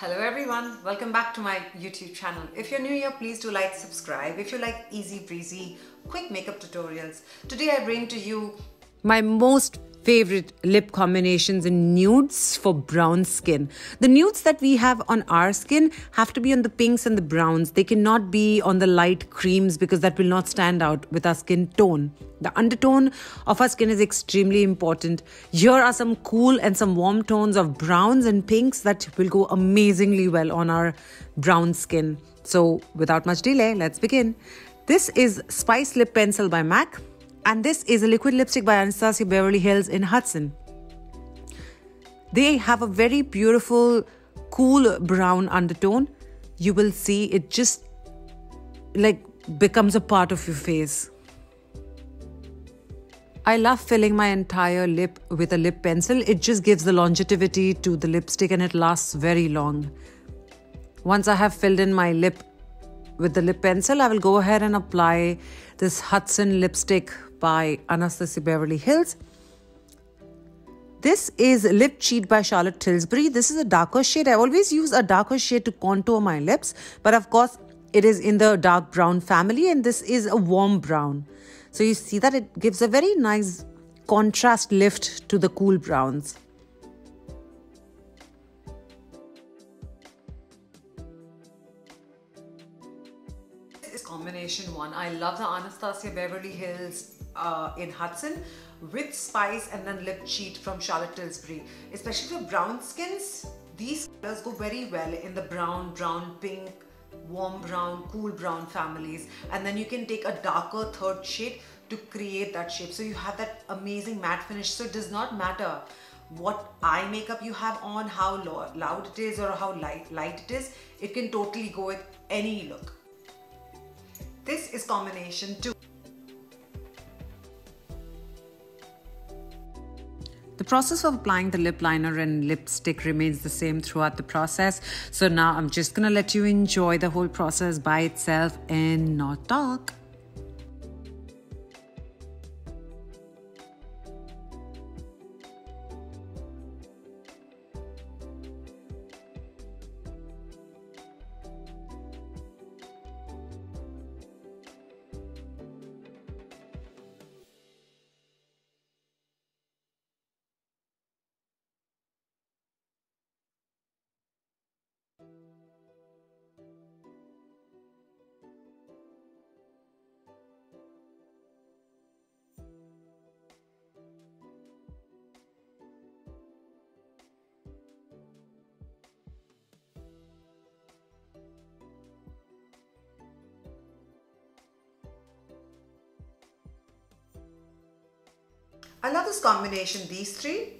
Hello everyone, welcome back to my YouTube channel. If you're new here, please do like, subscribe. If you like easy breezy, quick makeup tutorials, today I bring to you my most favorite lip combinations in nudes for brown skin. The nudes that we have on our skin have to be on the pinks and the browns. They cannot be on the light creams because that will not stand out with our skin tone. The undertone of our skin is extremely important. Here are some cool and some warm tones of browns and pinks that will go amazingly well on our brown skin. So, without much delay, let's begin. This is Spice Lip Pencil by MAC and this is a liquid lipstick by Anastasia Beverly Hills in Hudson. They have a very beautiful, cool brown undertone. You will see it just like becomes a part of your face. I love filling my entire lip with a lip pencil. It just gives the longevity to the lipstick and it lasts very long. Once I have filled in my lip with the lip pencil, I will go ahead and apply this Hudson lipstick by Anastasia Beverly Hills. This is Lip Cheat by Charlotte Tilbury. This is a darker shade. I always use a darker shade to contour my lips, but of course, it is in the dark brown family, and this is a warm brown. So you see that it gives a very nice contrast lift to the cool browns. This is combination one. I love the Anastasia Beverly Hills uh, in Hudson with spice and then lip cheat from Charlotte Tilbury. Especially for brown skins, these colors go very well in the brown, brown, pink, warm brown, cool brown families. And then you can take a darker third shade to create that shape. So you have that amazing matte finish. So it does not matter what eye makeup you have on, how loud it is or how light, light it is. It can totally go with any look. This is combination two. Process of applying the lip liner and lipstick remains the same throughout the process. So now I'm just gonna let you enjoy the whole process by itself and not talk. I love this combination, these three.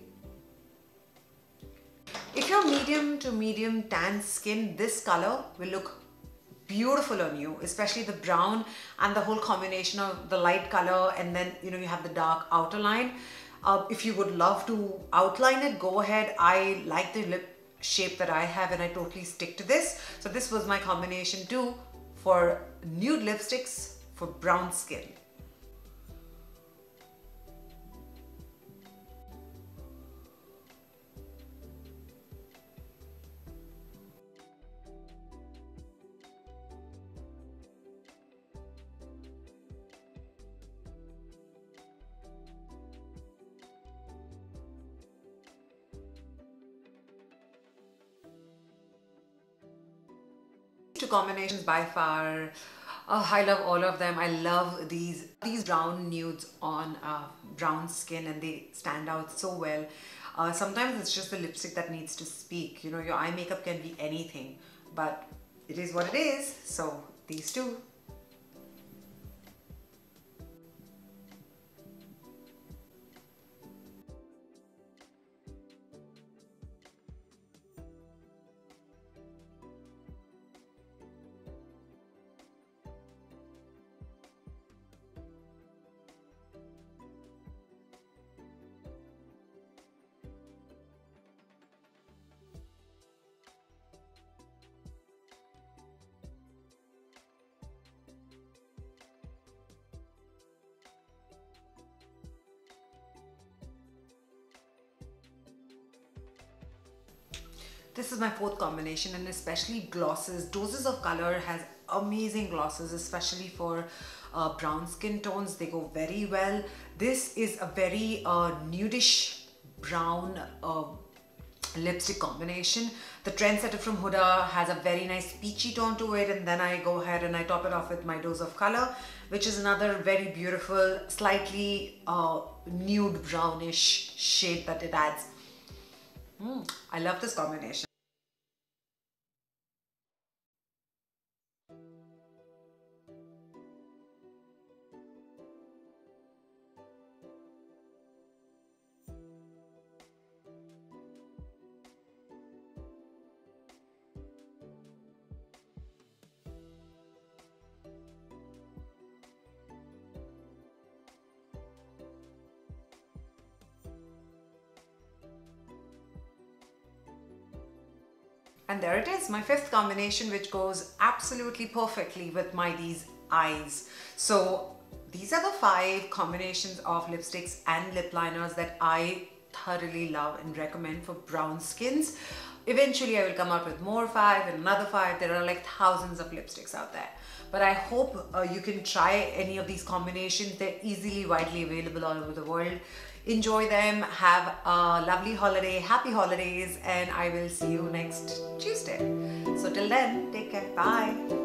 If you're medium to medium tan skin, this color will look beautiful on you, especially the brown and the whole combination of the light color and then, you know, you have the dark outer line. Uh, if you would love to outline it, go ahead. I like the lip shape that I have and I totally stick to this. So this was my combination two for nude lipsticks for brown skin. Combinations by far. Oh, I love all of them. I love these these brown nudes on uh, brown skin and they stand out so well. Uh, sometimes it's just the lipstick that needs to speak. You know your eye makeup can be anything but it is what it is. So these two This is my fourth combination and especially glosses. Doses of Color has amazing glosses, especially for uh, brown skin tones. They go very well. This is a very uh, nudish brown uh, lipstick combination. The Trendsetter from Huda has a very nice peachy tone to it and then I go ahead and I top it off with my Dose of Color which is another very beautiful, slightly uh, nude brownish shade that it adds. Mm, I love this combination. And there it is, my fifth combination, which goes absolutely perfectly with my these eyes. So these are the five combinations of lipsticks and lip liners that I thoroughly love and recommend for brown skins. Eventually I will come out with more five and another five. There are like thousands of lipsticks out there. But I hope uh, you can try any of these combinations. They're easily widely available all over the world. Enjoy them. Have a lovely holiday. Happy holidays. And I will see you next Tuesday. So till then, take care. Bye.